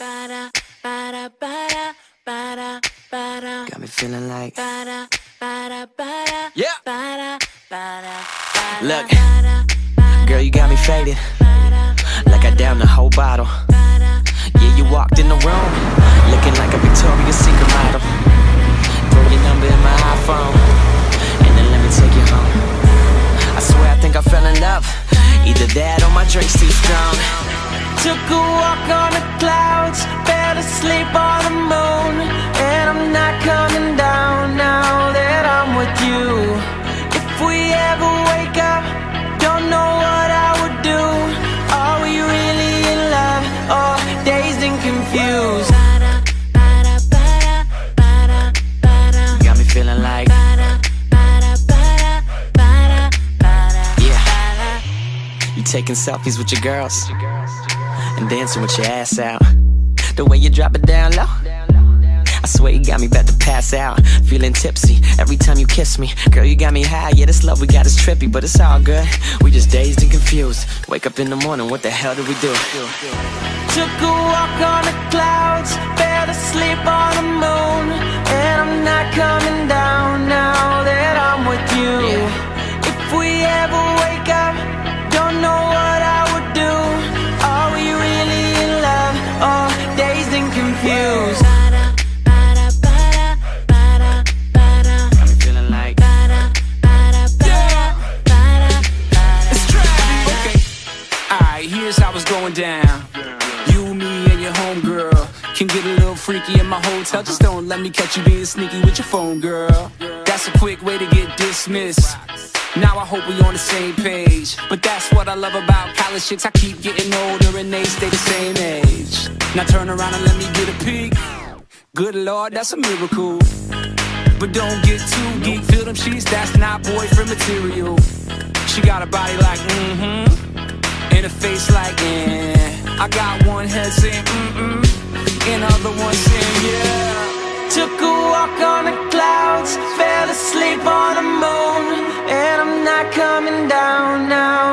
Ba-da, ba-da, ba-da, ba-da, ba-da. Got me feeling like. Ba-da, ba-da, ba-da, Yeah. ba-da, ba-da, ba-da, Look. Girl, you got me faded. Like I downed the whole bottle. Yeah, you walked in the room. Looking like a Victoria's Secret model. Throw your number in my iPhone. And then let me take you home. I swear I think I fell in love. Either that or my drink's too strong. Took a walk on the clouds. Fell asleep on the moon. And I'm not coming down now that I'm with you. If we ever wake up, don't know what I would do. Are we really in love or dazed and confused? Got me feeling like, Yeah. you taking selfies with your girls and dancing with your ass out. The way you drop it down low. I swear you got me about to pass out. Feeling tipsy every time you kiss me. Girl, you got me high. Yeah, this love we got is trippy, but it's all good. We just dazed and confused. Wake up in the morning, what the hell did we do? Took a walk on the clouds, fell asleep on the moon. And I'm not coming down now that I'm with you. If we ever wake up, don't know what I it's going down. You, me, and your homegirl can get a little freaky in my hotel. Just don't let me catch you being sneaky with your phone, girl. That's a quick way to get dismissed. Now I hope we on the same page. But that's what I love about college chicks. I keep getting older and they stay the same age. Now turn around and let me get a peek. Good lord, that's a miracle. But don't get too geek. Feel them sheets, that's not boyfriend material. She got a body like, mm And a face like, eh. I got one head saying, mm mm. And other one saying, yeah. Took a walk on the clouds, fell asleep on the moon, and I'm not coming down now